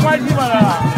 关机吧。这